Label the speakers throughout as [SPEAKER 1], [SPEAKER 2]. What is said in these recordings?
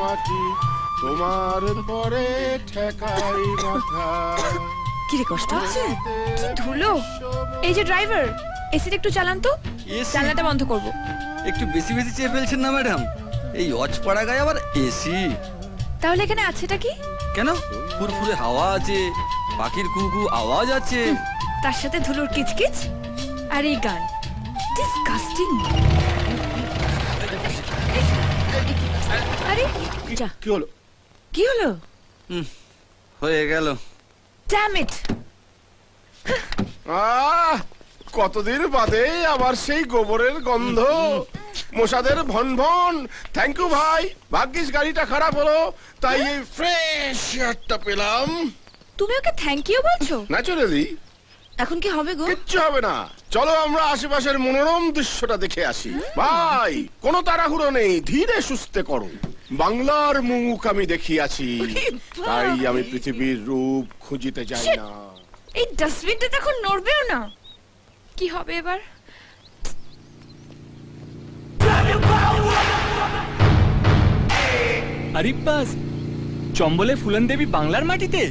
[SPEAKER 1] মাটি তোমার পরে ঠেকাই মাথা।
[SPEAKER 2] কি রে কষ্ট হচ্ছে?
[SPEAKER 3] কি ধুলো? এই যে ড্রাইভার এসিটা একটু চালান তো? জানলাটা বন্ধ করব।
[SPEAKER 4] একটু বেশি বেশি চেয়ে ফেলছেন না ম্যাডাম? এই অজপাড়া গায়ে আবার এসি?
[SPEAKER 3] তাহলে এখানে আছেটা কি?
[SPEAKER 4] কেন? ফুরফুরে হাওয়া আছে পাখির কুকু আওয়াজ আছে।
[SPEAKER 3] তার সাথে ধুলোর কিচকিচ আর এই গান। ডিসকাস্টিং আরে
[SPEAKER 2] যা
[SPEAKER 1] কি হলো?
[SPEAKER 2] কি হলো?
[SPEAKER 4] হয়ে গেল।
[SPEAKER 3] ড্যাম ইট
[SPEAKER 1] আহ কতদিন বাদে আবার সেই গোবরের গন্ধ। মশাদের ভন ভন। থ্যাংক ইউ ভাই। ভাগ্যিস গাড়িটা খারাপ হলো তাই এই ফ্রেশ এয়ারটা পেলাম।
[SPEAKER 3] তুমি ওকে থ্যাংক ইউ বলছো?
[SPEAKER 1] ন্যাচুরালি
[SPEAKER 2] এখন কি হবে গো?
[SPEAKER 1] কিচ্ছু হবে না। চলো আমরা আশেপাশের মনোরম দৃশ্যটা দেখে আসি। ভাই কোনো তাড়াহুড়ো নেই। ধীরে সুস্থে করো। বাংলার মুখ আমি দেখিয়াছি। তাই আমি পৃথিবীর রূপ খুঁজিতে যাই না।
[SPEAKER 3] এই ডাস্টবিনটা তো এখন নড়বেও না। কি হবে এবার?
[SPEAKER 5] আরিব্বাস চম্বলে ফুলন দেবী বাংলার মাটিতে?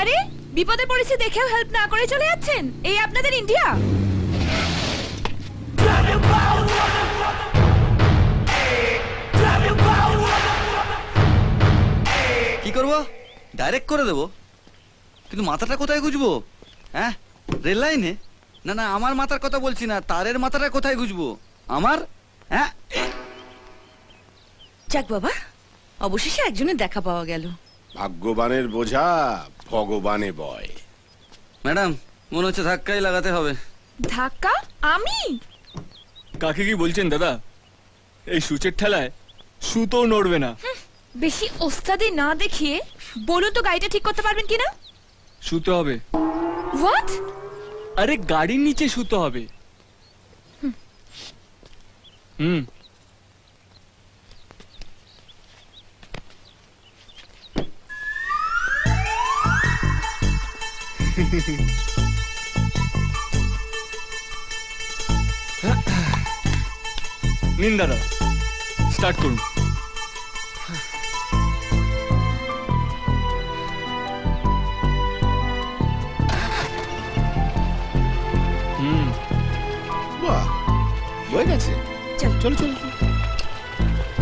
[SPEAKER 3] আরে বিপদে পড়েছে দেখেও হেল্প না করে চলে যাচ্ছেন। এই আপনাদের ইন্ডিয়া
[SPEAKER 4] ডাইরেক্ট করে দেবো। কিন্তু মাথাটা কোথায় গুজবো? হ্যাঁ? রেল লাইনে? না না আমার মাথার কথা বলছি না তারের মাথাটা কোথায় গুজবো? আমার? হ্যাঁ?
[SPEAKER 2] যাক বাবা অবশেষে একজনের দেখা পাওয়া গেল।
[SPEAKER 1] ভাগ্যবানের বোঝা ভগবানে বয়।
[SPEAKER 4] ম্যাডাম মনে হচ্ছে ধাক্কাই লাগাতে হবে।
[SPEAKER 3] ধাক্কা? আমি?
[SPEAKER 5] কাকে কি বলছেন দাদা? এই সূচের ঠেলায় সুতো নড়বে না।
[SPEAKER 3] বেশি ওস্তাদি না দেখিয়ে বলুন তো গাড়িটা ঠিক করতে পারবেন কিনা?
[SPEAKER 5] শুতে হবে।
[SPEAKER 3] হোয়াট
[SPEAKER 5] আরে গাড়ির নিচে শুতে হবে। হুম। নিন দাদা স্টার্ট করুন।
[SPEAKER 2] চল।
[SPEAKER 1] চলো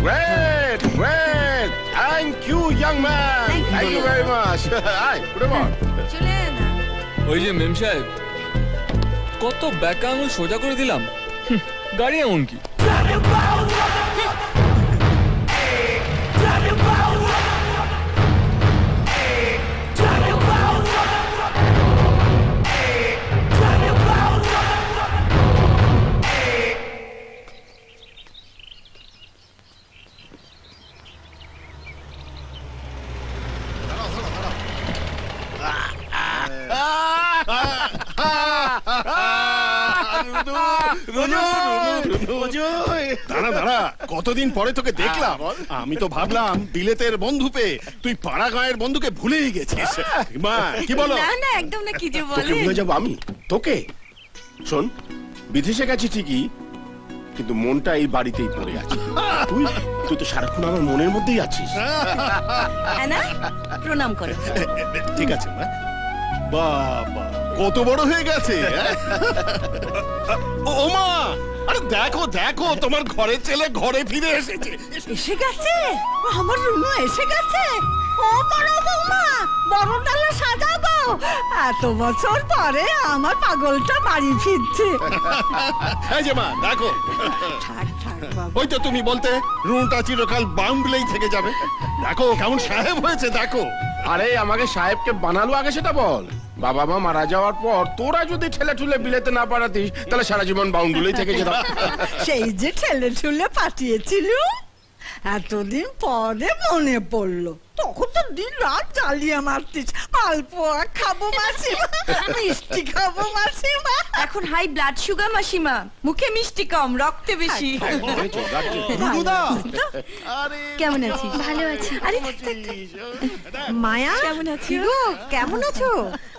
[SPEAKER 1] great great thank you young man
[SPEAKER 2] Thank you.
[SPEAKER 1] Thank you very much I উঠে পড়
[SPEAKER 2] চলে না।
[SPEAKER 5] ওই যে মেম সাহেব কত ব্যাকা আঙুল সোজা করে দিলাম। হুঁ, গাড়ি এমন কি
[SPEAKER 6] কতদিন পরে তোকে দেখলাম? আমি তো ভাবলাম বিলেতের বন্ধু পেয়ে তুই পাড়া গাঁয়ের বন্ধুকে ভুলেই গেছিস। মা কি বলো?
[SPEAKER 2] না না একদম না কি যে
[SPEAKER 1] তোকে
[SPEAKER 2] বলে
[SPEAKER 1] ভুলে যাব আমি? তোকে? শোন বিদেশে গেছি ঠিকই কিন্তু মনটা এই বাড়িতেই পড়ে আছে। তুই তুই তো সারাক্ষণ আমার মনের মধ্যেই আছিস।
[SPEAKER 2] না প্রণাম করো।
[SPEAKER 6] ঠিক আছে মা। বাবা কত বড় হয়ে গেছে হ্যাঁ? ও মা! আরে দেখো দেখো তোমার ঘরের ছেলে ঘরে ফিরে এসেছে।
[SPEAKER 7] এসে গেছে? আমার রুনু এসে গেছে? ও বড় বৌমা বড় ডালা সাজাবো। এত বছর পরে আমার পাগলটা বাড়ি ফিরছে।
[SPEAKER 6] এই যে মা দেখো।
[SPEAKER 7] থাক থাক
[SPEAKER 6] ওই তো তুমি বলতে রুনটা চিরকাল বাউন্ডলেই থেকে যাবে। দেখো কেমন সাহেব হয়েছে দেখো।
[SPEAKER 1] আরে আমাকে সাহেবকে বানালো আগে সেটা বল। বাবা মা মারা যাওয়ার পর তোরা যদি ঠেলে ঠুলে বিলেতে না পারাতিস, তাহলে সারা জীবন বাউন্ডুলেই থেকে যেতাম।
[SPEAKER 7] সেই যে ঠেলে ঠুলে পাঠিয়েছিল এতদিন পরে মনে পড়ল। তখন তো দিন রাত জ্বালিয়ে মারতিস। মালপোয়া খাব মাসিমা মিষ্টি খাব মাসিমা।
[SPEAKER 2] এখন হাই ব্লাড সুগার মাসিমা মুখে মিষ্টি কম রক্তে বেশি। কেমন আছিস?
[SPEAKER 3] ভালো আছি।
[SPEAKER 2] আরে।
[SPEAKER 7] মায়া
[SPEAKER 2] কেমন আছো?
[SPEAKER 7] গো, কেমন আছো?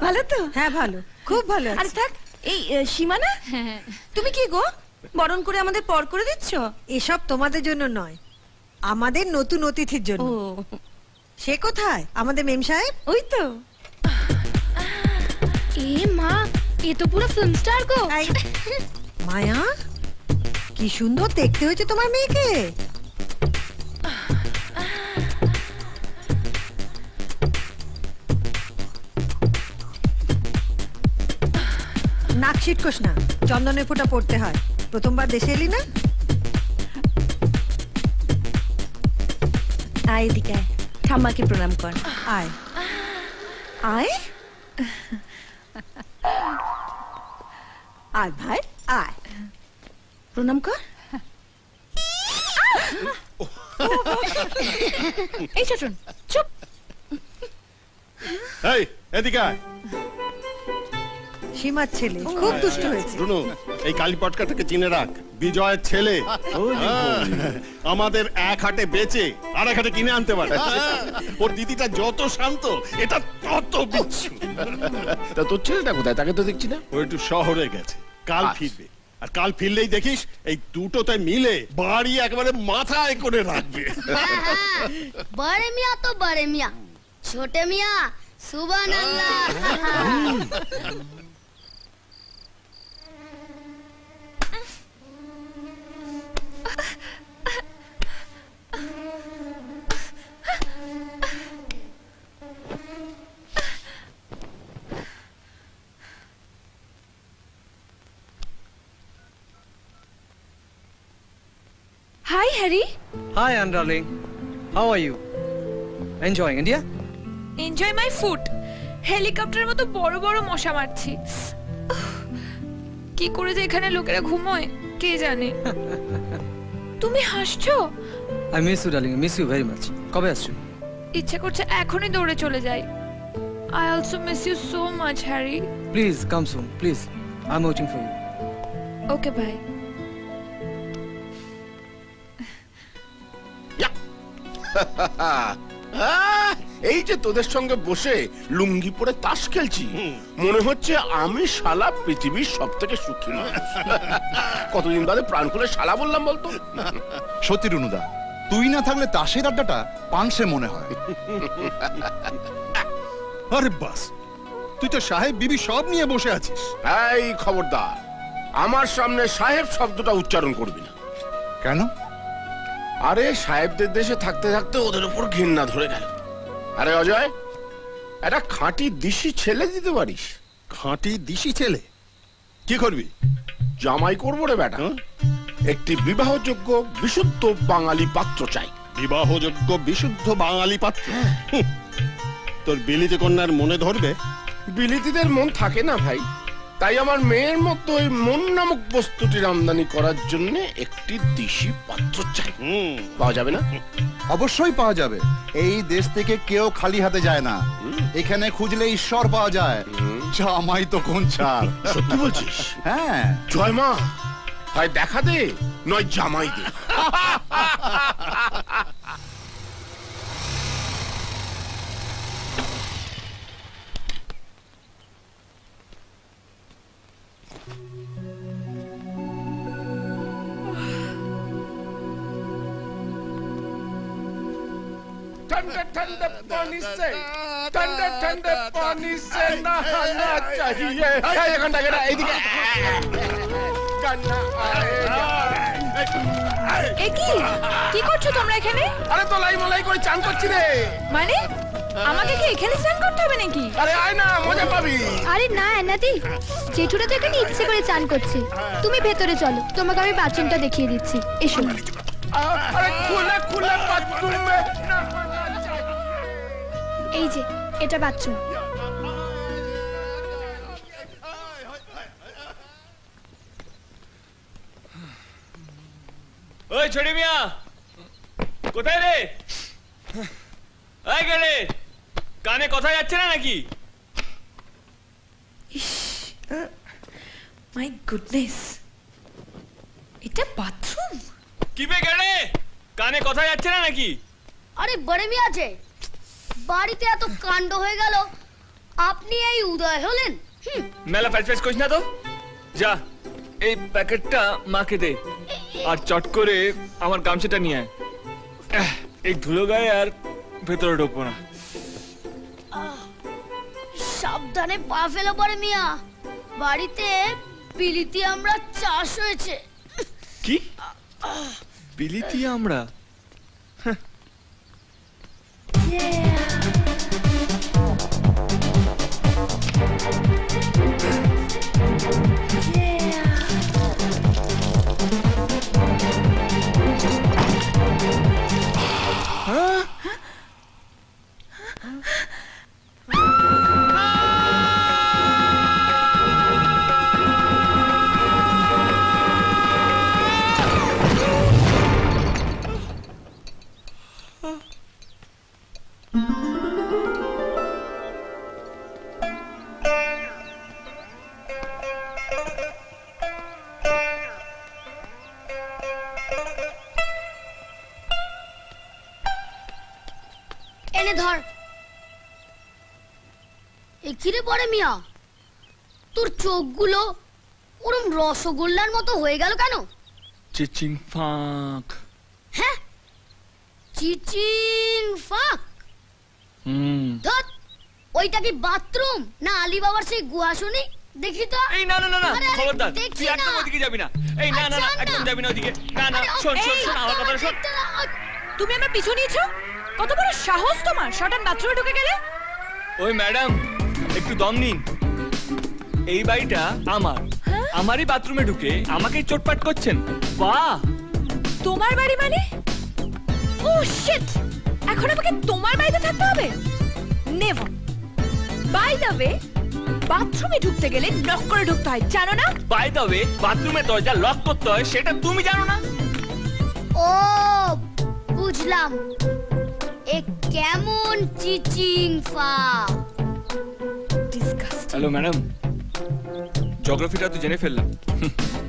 [SPEAKER 2] ভালো তো?
[SPEAKER 7] হ্যাঁ ভালো। খুব ভালো
[SPEAKER 2] আরে থাক এই আহ, সীমা না তুমি কি গো? বরণ করে আমাদের পর করে দিচ্ছ?
[SPEAKER 7] এসব তোমাদের জন্য নয়। আমাদের নতুন অতিথির জন্য। সে কোথায়? আমাদের মেম সাহেব?
[SPEAKER 2] ওই তো।
[SPEAKER 3] এ মা এ তো পুরো ফিল্ম স্টার গো।
[SPEAKER 7] মায়া কি সুন্দর দেখতে হয়েছে তোমার মেয়েকে। নাক ছিটকোস না চন্দনের ফোঁটা পড়তে হয়। প্রথমবার দেশে এলি না?
[SPEAKER 2] আয় এদিকে আয়। ঠাম্মাকে প্রণাম কর।
[SPEAKER 7] আয়।
[SPEAKER 2] আয়?
[SPEAKER 7] আয় ভাই আয়।
[SPEAKER 2] প্রণাম কর।
[SPEAKER 3] এই চটন চুপ।
[SPEAKER 6] এই এদিকে আয়।
[SPEAKER 7] সীমার ছেলে খুব দুষ্ট হয়েছে।
[SPEAKER 6] এই কালী পটকাটাকে চিনে রাখ। বিজয়ের ছেলে। হ্যাঁ। আমাদের এক হাটে বেচে আর এক হাটে কিনে আনতে পারে। হ্যাঁ। ওর দিদিটা যত শান্ত এটা তত বিচ্ছু।
[SPEAKER 1] তা তোর ছেলেটা কোথায়? তাকে তো দেখছি না।
[SPEAKER 6] ও একটু শহরে গেছে। কাল
[SPEAKER 1] আচ্ছা।
[SPEAKER 6] ফিরবে। আর কাল ফিরলেই দেখিস এই দুটোতে মিলে বাড়ি একবারে মাথায় করে রাখবে।
[SPEAKER 8] হ্যাঁ, বারে মিয়া তো বারে মিয়া। ছোট মিয়া সুবান
[SPEAKER 3] আল্লাহ hi Harry
[SPEAKER 9] Hi, Anne darling. How are you? Enjoying India?
[SPEAKER 3] Enjoy my food হেলিকপ্টারের মতো বড় বড় মশা মারছি। কি করে যে এখানে লোকেরা ঘুমোয় কে জানে? তুমি হাসছো?
[SPEAKER 9] I miss you, darling. I miss you very much. কবে আসছো?
[SPEAKER 3] ইচ্ছে করছে এখনই দৌড়ে চলে যাই। I also miss you so much Harry
[SPEAKER 9] please come soon please I am waiting for you
[SPEAKER 3] okay bye
[SPEAKER 1] ah, এই যে তোদের সঙ্গে বসে লুঙ্গি পরে তাস খেলছি মনে হচ্ছে আমি শালা পৃথিবীর সব থেকে সুখী মানুষ। কতদিন বাদে প্রাণ খুলে শালা বললাম বলতো?
[SPEAKER 10] সত্যি রুনুদা তুই না থাকলে তাসের আড্ডাটা পানসে মনে হয়।
[SPEAKER 6] আরে বাস তুই তো সাহেব বিবি সব নিয়ে বসে আছিস।
[SPEAKER 1] এই খবরদার আমার সামনে সাহেব শব্দটা উচ্চারণ করবি না।
[SPEAKER 10] কেন?
[SPEAKER 1] আরে সাহেবদের দেশে থাকতে থাকতে ওদের উপর ঘৃণা ধরে গেল। আরে অজয় একটা খাঁটি দিশি ছেলে দিতে পারিস।
[SPEAKER 6] খাঁটি দিশি ছেলে? কি করবি?
[SPEAKER 1] জামাই করব রে বেটা।
[SPEAKER 6] হ্যাঁ?
[SPEAKER 1] একটি বিবাহযোগ্য বিশুদ্ধ বাঙালি পাত্র চাই।
[SPEAKER 6] বিবাহযোগ্য বিশুদ্ধ বাঙালি পাত্র? হুঁ। তোর বিলিতি কন্যার মনে ধরবে?
[SPEAKER 1] বিলিতিদের মন থাকে না ভাই। তাই আমার মেয়ের মতো ওই মন নামক বস্তুটির আমদানি করার জন্য একটি দিশি পাত্র চাই। পাওয়া যাবে না?
[SPEAKER 10] অবশ্যই পাওয়া যাবে। এই দেশ থেকে কেউ খালি হাতে যায় না। এখানে খুঁজলে ঈশ্বর পাওয়া যায়। জামাই তো কোন ছাড়।
[SPEAKER 1] সত্যি বলছিস?
[SPEAKER 10] হ্যাঁ।
[SPEAKER 1] জয় মা। হয় দেখা দে নয় জামাই দে। ठंडे ठंडे पानी से ठंडे ठंडे पानी से नहाना चाहिए এই ঘন্টা গেটা এইদিকে গান্না আয়েগা।
[SPEAKER 3] এ কি কি করছো তোমরা এখানে
[SPEAKER 1] আরে তো লাই মলাই করে চান করছি রে
[SPEAKER 3] মানে আমাকে কি এখানে স্নান করতে হবে নাকি
[SPEAKER 1] আরে আয় না মজা পাবি
[SPEAKER 8] আরে না এনাদি জেঠুরা তো এখানে ইচ্ছে করে চান করছে তুমি ভেতরে চলো তোমাকে আমি বাথরুমটা দেখিয়ে দিচ্ছি এসো
[SPEAKER 1] আ- আরে খুলে
[SPEAKER 8] যে এটা বাথরুম
[SPEAKER 5] ওই ছোটি মিয়া কোথায় রে? এই গেলে কানে কথা যাচ্ছে না নাকি?
[SPEAKER 3] মাই গুডনেস এটা বাথরুম
[SPEAKER 5] কি বে গেলে কানে কথা যাচ্ছে না নাকি?
[SPEAKER 8] আরে বড়ে মিয়া আছে। বাড়িতে এত কাণ্ড হয়ে গেল আপনি এই উদয় হলেন।
[SPEAKER 5] মেলা প্যাচ করিস না তো। যা এই প্যাকেটটা মাকে দে আর চট করে আমার গামছাটা নিয়ে আয়। এই ধুলো গায়ে আর ভেতরে ঢুকবো না।
[SPEAKER 8] সাবধানে পা ফেলো পরে মিয়া। বাড়িতে বিলিতি আমরা চাষ হয়েছে।
[SPEAKER 5] কি? বিলিতি আমরা?
[SPEAKER 8] এনে কিরে পরে মিয়া? তোর চোখগুলো ওরম রসগোল্লার মতো হয়ে গেল কেন?
[SPEAKER 5] চিচিং ফাঁক।
[SPEAKER 8] হ্যাঁ? চিচিং ফাক।
[SPEAKER 5] হুম।
[SPEAKER 8] ধর ওইটা কি বাথরুম না আলী বাবার সেই গুয়া শুনি দেখি তো?
[SPEAKER 5] এই না না না না খবরদার তুই একদম ওদিকে যাবি না। এই না না না
[SPEAKER 8] আচ্ছা,
[SPEAKER 5] একদম যাবি না ওদিকে। না না শোন শোন শোন আমার কথা শোন।
[SPEAKER 2] তুমি আমার পিছু নিয়েছো? কত বড় সাহস তোমার শটান বাথরুমে ঢুকে গেলে?
[SPEAKER 5] ওই ম্যাডাম একটু দম নিন। এই বাড়িটা আমার। আমারই বাথরুমে ঢুকে আমাকেই চোটপাট করছেন। বাহ!
[SPEAKER 2] তোমার বাড়ি মানে? ও শিট এখন আমাকে তোমার বাড়িতে থাকতে হবে? নেভার। বাই দ্য ওয়ে বাথরুমে ঢুকতে গেলে নক করে ঢুকতে হয় জানো না?
[SPEAKER 5] বাই দ্য ওয়ে বাথরুমের দরজা লক করতে হয় সেটা তুমি জানো না?
[SPEAKER 8] ও বুঝলাম। এ কেমন চিচিং ফা
[SPEAKER 5] হ্যালো ম্যাডাম জিওগ্রাফিটা তো জেনে ফেললাম।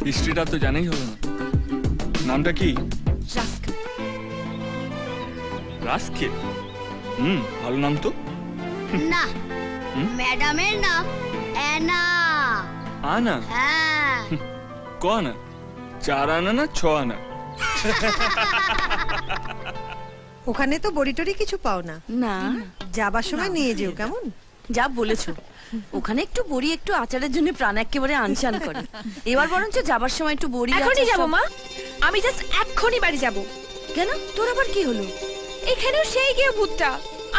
[SPEAKER 5] হিস্ট্রিটা তো জানাই হলো না। নামটা কি?
[SPEAKER 2] রাস্কাল
[SPEAKER 5] রাস্কে হুম ভালো নাম তো।
[SPEAKER 8] না? ম্যাডামের নাম অ্যানা
[SPEAKER 5] আনা
[SPEAKER 8] হ্যাঁ।
[SPEAKER 5] ক আনা? চার আনা না ছ আনা?
[SPEAKER 11] ওখানে তো বড়ি টড়ি কিছু পাও না।
[SPEAKER 2] না।
[SPEAKER 11] যাবার সময় নিয়ে যেও কেমন?
[SPEAKER 2] যা বলেছ। ওখানে একটু বড়ি একটু আচারের জন্য প্রাণ একেবারে আনচান করে। এবার বরঞ্চ যাবার সময় একটু বড়ি
[SPEAKER 3] এখনই যাব মা। আমি জাস্ট এক্ষুনি বাড়ি যাব।
[SPEAKER 2] কেন? তোর আবার কি হলো?
[SPEAKER 3] এখানেও সেই গিয়ে ভূতটা।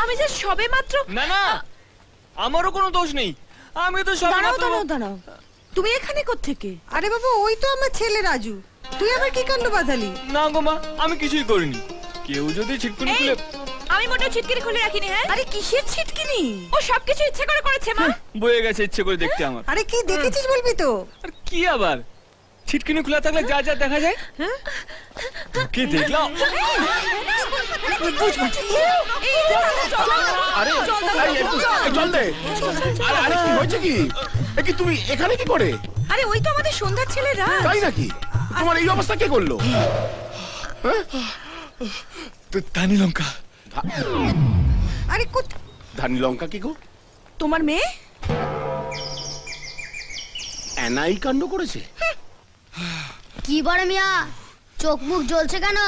[SPEAKER 3] আমি জাস্ট সবে মাত্র
[SPEAKER 5] না না। আমারও কোনো দোষ নেই। আমি তো সব
[SPEAKER 2] দাঁড়াও দাঁড়াও দাঁড়াও। তুমি এখানে থেকে
[SPEAKER 11] আরে বাবা ওই তো আমার ছেলে রাজু। তুই আবার কি কাণ্ড বাঁধালি?
[SPEAKER 5] না গো মা আমি কিছুই করিনি। কেউ যদি ছিটকুনি খুলে
[SPEAKER 3] আমি মোটেও ছিটকিনি খুলে রাখিনি হ্যাঁ?
[SPEAKER 2] আরে কিসের ছিটকিনি?
[SPEAKER 3] ও সবকিছু ইচ্ছে করে করেছে মা।
[SPEAKER 5] বয়ে গেছে ইচ্ছে করে দেখতে আমার।
[SPEAKER 11] আরে কি দেখেছিস বলবি তো?
[SPEAKER 5] আর কি আবার? ছিটকিনি খোলা থাকলে যা যা দেখা যায়? কি দেখলাম?
[SPEAKER 1] আরে জল দে। আরে আরে কি হয়েছে কি? এ কি তুমি এখানে কি করে?
[SPEAKER 2] আরে ওই তো আমাদের সন্ধ্যার ছেলে রাজ।
[SPEAKER 1] তাই নাকি? তোমার এই অবস্থা কে করল?
[SPEAKER 5] তো তানি লঙ্কা
[SPEAKER 11] আরে কোথা
[SPEAKER 1] ধানি লঙ্কা কি গো?
[SPEAKER 2] তোমার মেয়ে?
[SPEAKER 1] এনাই কাণ্ড করেছে?
[SPEAKER 8] কি বড় মিয়া? চোখ মুখ জ্বলছে কেন?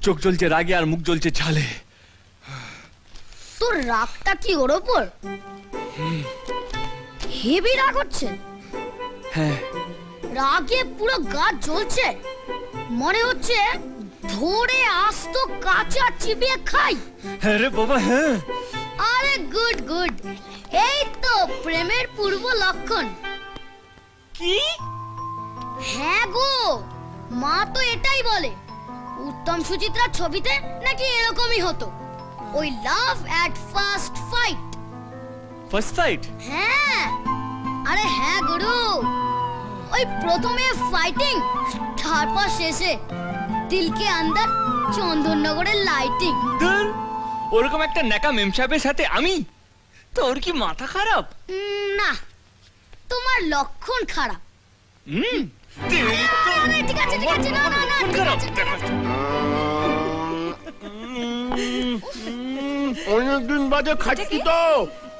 [SPEAKER 5] চোখ জ্বলছে রাগে আর মুখ জ্বলছে ঝালে
[SPEAKER 8] তোর রাগটা কি ওর ওপর? হেভি রাগ হচ্ছে।
[SPEAKER 5] হ্যাঁ।
[SPEAKER 8] রাগে পুরো গা জ্বলছে। মনে হচ্ছে ধরে আস্ত কাঁচা চিবিয়ে খাই।
[SPEAKER 5] হ্যাঁ রে বাবা হ্যাঁ।
[SPEAKER 8] আরে গুড গুড। এই তো প্রেমের পূর্ব লক্ষণ।
[SPEAKER 5] কি?
[SPEAKER 8] হ্যাঁ গো মা তো এটাই বলে। উত্তম সুচিত্রার ছবিতে নাকি এরকমই হতো। ওই love at first fight
[SPEAKER 5] first sight
[SPEAKER 8] হ্যাঁ। আরে হ্যাঁ গুরু। ওই প্রথমে ফাইটিং তারপর শেষে। দিলকে আন্দার চন্দননগরের লাইটিং
[SPEAKER 5] ধুর, ওরকম একটা নেকা মেম সাহেবের সাথে আমি? তোর কি মাথা খারাপ?
[SPEAKER 8] না তোমার লক্ষণ খারাপ।
[SPEAKER 5] হুম
[SPEAKER 8] ঠিক আছে ঠিক আছে না না না ঠিক আছে
[SPEAKER 1] অনেকদিন বাদে খাচ্ছি তো।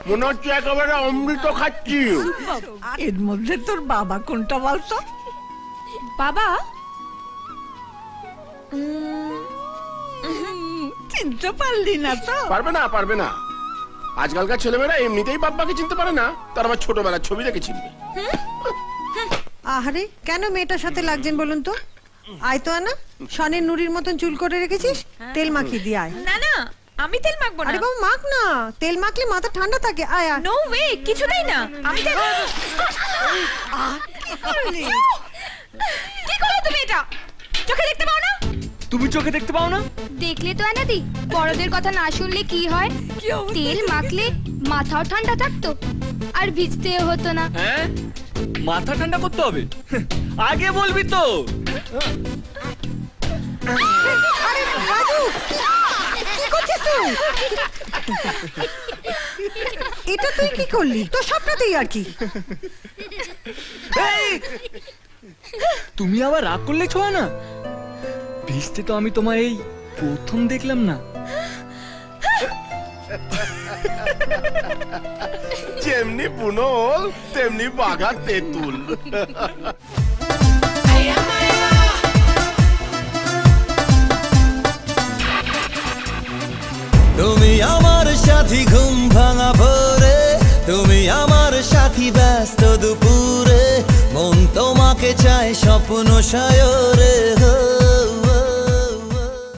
[SPEAKER 1] মনে হচ্ছে একেবারে অমৃত খাচ্ছি।
[SPEAKER 7] এর মধ্যে তোর বাবা কোনটা বলতো?
[SPEAKER 3] বাবা
[SPEAKER 12] চিনতে পারলি না তো।
[SPEAKER 1] পারবে না পারবে না। আজকালকার ছেলেমেয়েরা এমনিতেই বাপ্পাকে চিনতে পারে না তার আবার ছোটবেলার ছবি দেখে চিনবে।
[SPEAKER 7] আহারে কেন মেয়েটার সাথে লাগছেন বলুন তো? আয় তো আনা সনের নুরির মতন চুল করে রেখেছিস তেল মাখিয়ে দিয়ে আয়।
[SPEAKER 3] না না আমি তেল মাখবো না।
[SPEAKER 7] আরে বাবা মাখ না তেল মাখলে মাথা ঠান্ডা থাকে আয় আয়।
[SPEAKER 3] নো ওয়ে কিছুতেই না। আমি তেল কি করলে তুমি এটা? চোখে দেখতে পাও না?
[SPEAKER 5] তুমি চোখে দেখতে পাও না?
[SPEAKER 13] দেখলে তো আনাদি বড়দের কথা না শুনলে কি হয়? তেল মাখলে মাথাও ঠান্ডা থাকতো আর ভিজতে হতো না।
[SPEAKER 5] হ্যাঁ? মাথা ঠান্ডা করতে হবে? আগে বলবি তো।
[SPEAKER 7] আরে রাজু কি করছিস তুই? এটা তুই কি করলি? তোর স্বপ্নতেই আর কি।
[SPEAKER 5] তুমি আবার রাগ করলে ছোঁয়া না? ভিজতে তো আমি তোমায় এই প্রথম দেখলাম না।
[SPEAKER 1] যেমনি বুনল তেমনি বাঘা তেঁতুল।
[SPEAKER 14] তুমি আমার সাথী ঘুম ভাঙা ভরে তুমি আমার সাথী ব্যস্ত দুপুরে মন তোমাকে চায় স্বপ্ন সায়রে হো।